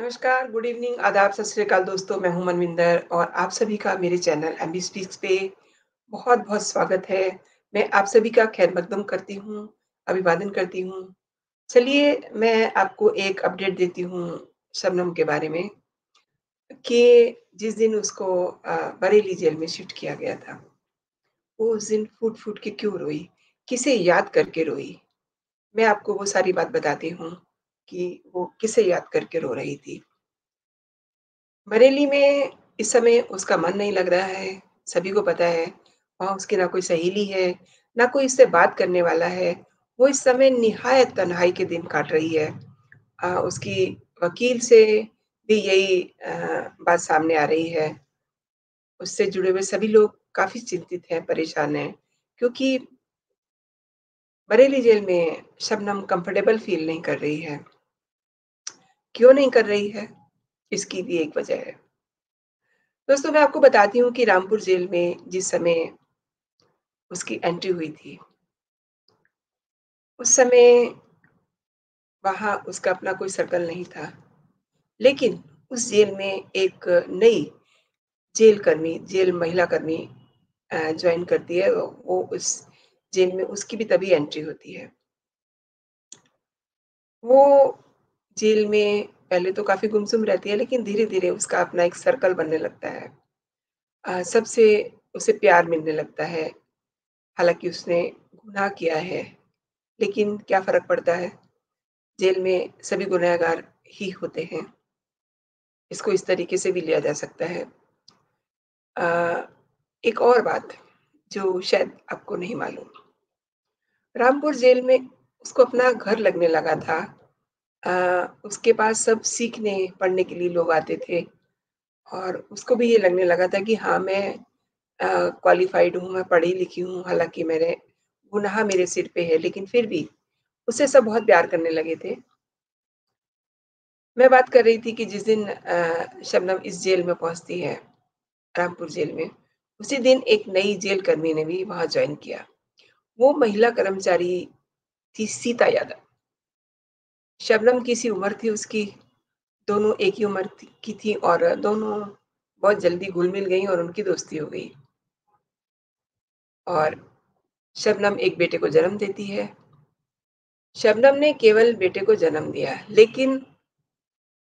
नमस्कार, good evening, आदाब, सत श्री अकाल दोस्तों, मैं हूँ मनविंदर और आप सभी का मेरे चैनल एम बी स्पीक्स पे बहुत-बहुत स्वागत है। मैं आप सभी का खैर मकदम करती हूँ, अभिवादन करती हूँ। चलिए, मैं आपको एक अपडेट देती हूँ शबनम के बारे में कि जिस दिन उसको बरेली जेल में शिफ्ट किया गया था, वो उस दिन फूट-फूट के क्यों रोई? किसे याद करके रोई? मैं आपको वो सारी बात बताती हूँ कि वो किसे याद करके रो रही थी। बरेली में इस समय उसका मन नहीं लग रहा है, सभी को पता है। वहाँ उसकी ना कोई सहेली है, ना कोई इससे बात करने वाला है। वो इस समय निहायत तन्हाई के दिन काट रही है। अ, उसकी वकील से भी यही अ, बात सामने आ रही है। उससे जुड़े हुए सभी लोग काफ़ी चिंतित हैं, परेशान हैं, क्योंकि बरेली जेल में शबनम कंफर्टेबल फ़ील नहीं कर रही है। क्यों नहीं कर रही है? इसकी भी एक वजह है। दोस्तों मैं आपको बताती हूँ कि रामपुर जेल में जिस समय उसकी एंट्री हुई थी उस समय वहाँ उसका अपना कोई सर्कल नहीं था। लेकिन उस जेल में एक नई जेल कर्मी, जेल महिला कर्मी जॉइन करती है, वो उस जेल में उसकी भी तभी एंट्री होती है। वो जेल में पहले तो काफ़ी गुमसुम रहती है, लेकिन धीरे-धीरे उसका अपना एक सर्कल बनने लगता है। सबसे उसे प्यार मिलने लगता है। हालाँकि उसने गुनाह किया है, लेकिन क्या फ़र्क पड़ता है? जेल में सभी गुनहगार ही होते हैं। इसको इस तरीके से भी लिया जा सकता है। अ, एक और बात जो शायद आपको नहीं मालूम। रामपुर जेल में उसको अपना घर लगने लगा था। अ, उसके पास सब सीखने, पढ़ने के लिए लोग आते थे और उसको भी ये लगने लगा था कि हाँ, मैं क्वालिफ़ाइड हूँ, मैं पढ़ी-लिखी हूँ, हालाँकि मेरे गुनाह मेरे सिर पे है, लेकिन फिर भी उससे सब बहुत प्यार करने लगे थे। मैं बात कर रही थी कि जिस दिन शबनम इस जेल में पहुँचती है, रामपुर जेल में, उसी दिन एक नई जेल कर्मी ने भी वहाँ ज्वाइन किया। वो महिला कर्मचारी थी सीता यादव। शबनम की सी उम्र थी उसकी, दोनों एक ही उम्र की थी और दोनों बहुत जल्दी घुल-मिल गई और उनकी दोस्ती हो गई। और शबनम एक बेटे को जन्म देती है। शबनम ने केवल बेटे को जन्म दिया, लेकिन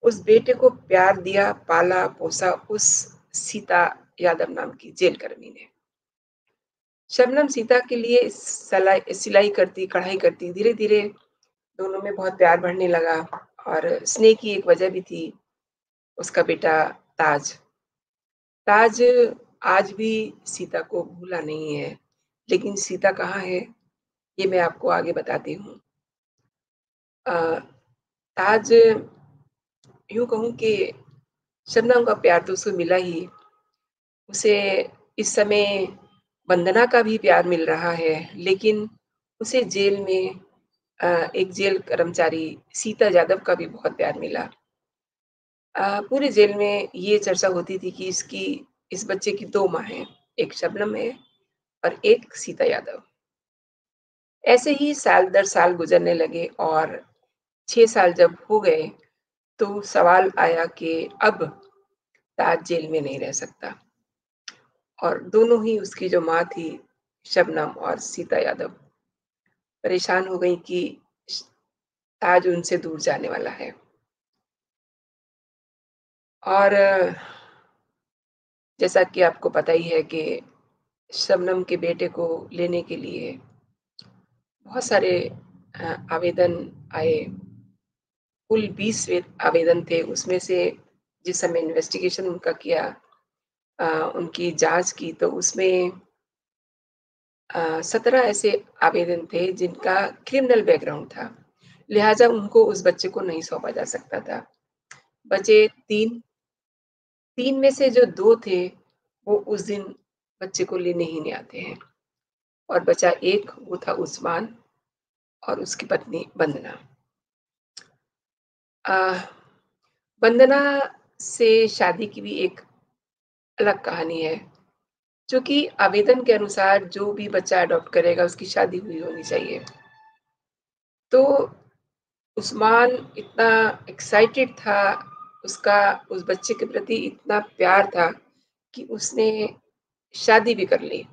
उस बेटे को प्यार दिया, पाला-पोसा उस सीता यादव नाम की जेल कर्मी ने। शबनम सीता के लिए सलाई करती, कढ़ाई करती, धीरे-धीरे दोनों में बहुत प्यार बढ़ने लगा और स्नेह की एक वजह भी थी, उसका बेटा ताज। ताज आज भी सीता को भूला नहीं है, लेकिन सीता कहाँ है, ये मैं आपको आगे बताती हूँ। ताज यूँ कहूँ कि शबनम का प्यार तो उसको मिला ही, उसे इस समय वंदना का भी प्यार मिल रहा है, लेकिन उसे जेल में एक जेल कर्मचारी सीता यादव का भी बहुत प्यार मिला। पूरे जेल में ये चर्चा होती थी कि इसकी इस बच्चे की दो माँ हैं, एक शबनम है और एक सीता यादव। ऐसे ही साल दर साल गुज़रने लगे और 6 साल जब हो गए, तो सवाल आया कि अब ताज जेल में नहीं रह सकता। और दोनों ही उसकी जो माँ थी, शबनम और सीता यादव, परेशान हो गई कि ताज उनसे दूर जाने वाला है। और जैसा कि आपको पता ही है कि शबनम के बेटे को लेने के लिए बहुत सारे आवेदन आए। कुल बीस आवेदन थे, उसमें से जिस समय इन्वेस्टिगेशन उनका किया उनकी जाँच की तो उसमें 17 ऐसे आवेदन थे जिनका क्रिमिनल बैकग्राउंड था, लिहाज़ा उनको उस बच्चे को नहीं सौंपा जा सकता था। बचे 3 3 में से जो दो थे, वो उस दिन बच्चे को लेने ही नहीं आते हैं और बचा एक वो था उस्मान और उसकी पत्नी वंदना। अ, वंदना से शादी की भी एक अलग कहानी है, चूँकि आवेदन के अनुसार जो भी बच्चा अडॉप्ट करेगा, उसकी शादी हुई होनी चाहिए। तो उस्मान इतना एक्साइटेड था, उसका, उस बच्चे के प्रति इतना प्यार था कि उसने शादी भी कर ली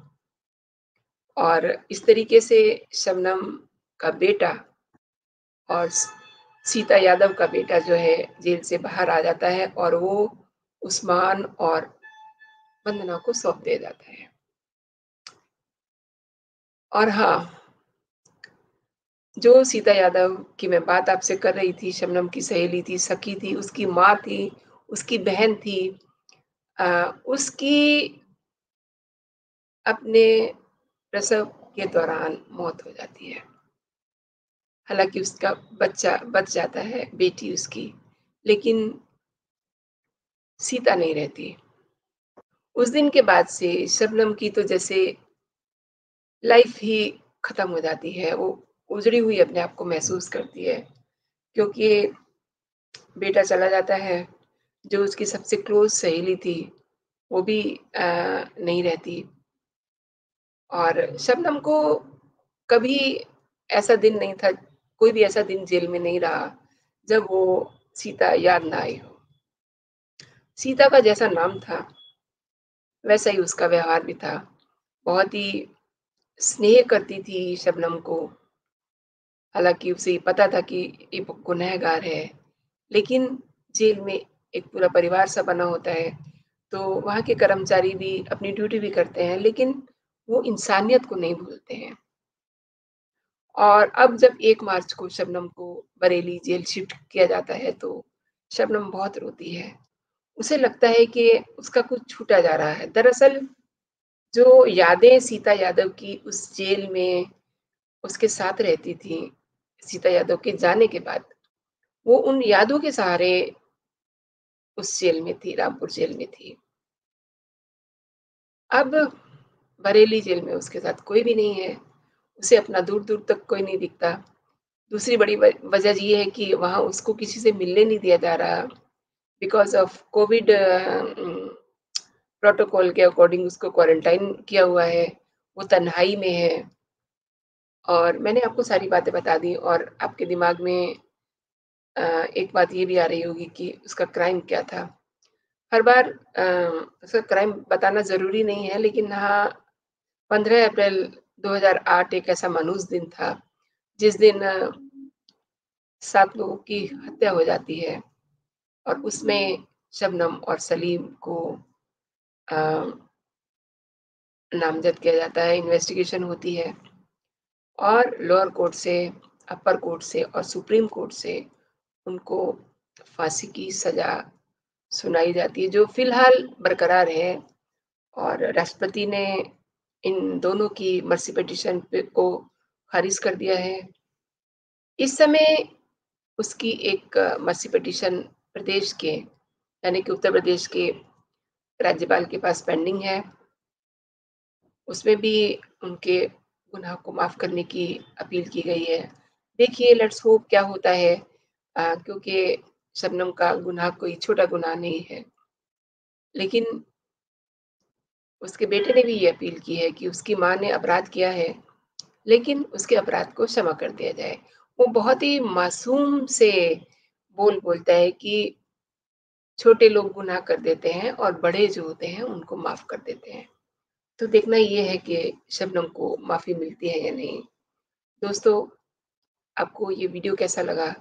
और इस तरीके से शबनम का बेटा और सीता यादव का बेटा जो है, जेल से बाहर आ जाता है और वो उस्मान और वंदना को सौंप दिया जाता है। और हाँ जो सीता यादव की मैं बात आपसे कर रही थी शबनम की सहेली थी सखी थी उसकी माँ थी उसकी बहन थी आ, उसकी अपने प्रसव के दौरान मौत हो जाती है। हालाँकि उसका बच्चा बच जाता है बेटी उसकी लेकिन सीता नहीं रहती। उस दिन के बाद से शबनम की तो जैसे लाइफ ही खत्म हो जाती है वो उजड़ी हुई अपने आप को महसूस करती है क्योंकि बेटा चला जाता है जो उसकी सबसे क्लोज सहेली थी वो भी आ, नहीं रहती। और शबनम को कभी ऐसा दिन नहीं था कोई भी ऐसा दिन जेल में नहीं रहा जब वो सीता याद ना आई हो। सीता का जैसा नाम था वैसा ही उसका व्यवहार भी था। बहुत ही स्नेह करती थी शबनम को। हालाँकि उसे पता था कि ये गुनहगार है। लेकिन जेल में एक पूरा परिवार सा बना होता है तो वहाँ के कर्मचारी भी अपनी ड्यूटी भी करते हैं, लेकिन वो इंसानियत को नहीं भूलते हैं। और अब जब एक मार्च को शबनम को बरेली जेल शिफ्ट किया जाता है तो शबनम बहुत रोती है। उसे लगता है कि उसका कुछ छूटा जा रहा है। दरअसल, जो यादें सीता यादव की उस जेल में उसके साथ रहती थी, सीता यादव के जाने के बाद, वो उन यादों के सहारे उस जेल में थी, रामपुर जेल में थी। अब बरेली जेल में उसके साथ कोई भी नहीं है, उसे अपना दूर दूर तक कोई नहीं दिखता। दूसरी बड़ी वजह यह है कि वहाँ उसको किसी से मिलने नहीं दिया जा रहा। बिकॉज़ ऑफ़ कोविड प्रोटोकॉल के अकॉर्डिंग उसको क्वारंटाइन किया हुआ है, वो तन्हाई में है। और मैंने आपको सारी बातें बता दी और आपके दिमाग में एक बात ये भी आ रही होगी कि उसका क्राइम क्या था। हर बार उसका क्राइम बताना ज़रूरी नहीं है, लेकिन हाँ पंद्रह अप्रैल 2008 एक ऐसा मनुष्य दिन था, जिस दिन, सात लोगों की हत्या हो जाती है। और उसमें शबनम और सलीम को नामजद किया जाता है। इन्वेस्टिगेशन होती है और लोअर कोर्ट से, अपर कोर्ट से और सुप्रीम कोर्ट से उनको फांसी की सजा सुनाई जाती है, जो फ़िलहाल बरकरार है। और राष्ट्रपति ने इन दोनों की मर्सी पिटिशन को खारिज कर दिया है। इस समय उसकी एक मर्सी पिटिशन प्रदेश के यानी कि उत्तर प्रदेश के राज्यपाल के पास पेंडिंग है। उसमें भी उनके गुनाह को माफ़ करने की अपील की गई है। देखिए लेट्स होप क्या होता है। आ, क्योंकि शबनम का गुनाह कोई छोटा गुनाह नहीं है। लेकिन उसके बेटे ने भी ये अपील की है कि उसकी माँ ने अपराध किया है लेकिन उसके अपराध को क्षमा कर दिया जाए। वो बहुत ही मासूम से बोल बोलता है कि छोटे लोग गुनाह कर देते हैं और बड़े जो होते हैं उनको माफ़ कर देते हैं। तो देखना ये है कि शबनम को माफ़ी मिलती है या नहीं। दोस्तों आपको ये वीडियो कैसा लगा?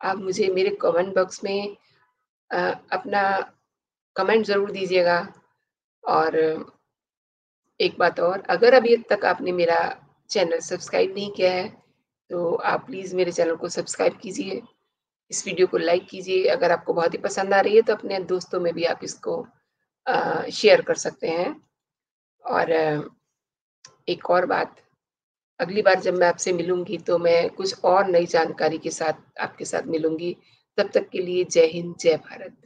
आप मुझे मेरे कमेंट बॉक्स में आ, अपना कमेंट ज़रूर दीजिएगा। और एक बात और अगर अभी तक आपने मेरा चैनल सब्सक्राइब नहीं किया है तो आप प्लीज़ मेरे चैनल को सब्सक्राइब कीजिए। इस वीडियो को लाइक कीजिए। अगर आपको बहुत ही पसंद आ रही है तो अपने दोस्तों में भी आप इसको शेयर कर सकते हैं। और एक और बात, अगली बार जब मैं आपसे मिलूँगी तो मैं कुछ और नई जानकारी के साथ आपके साथ मिलूँगी। तब तक के लिए जय हिंद, जय भारत।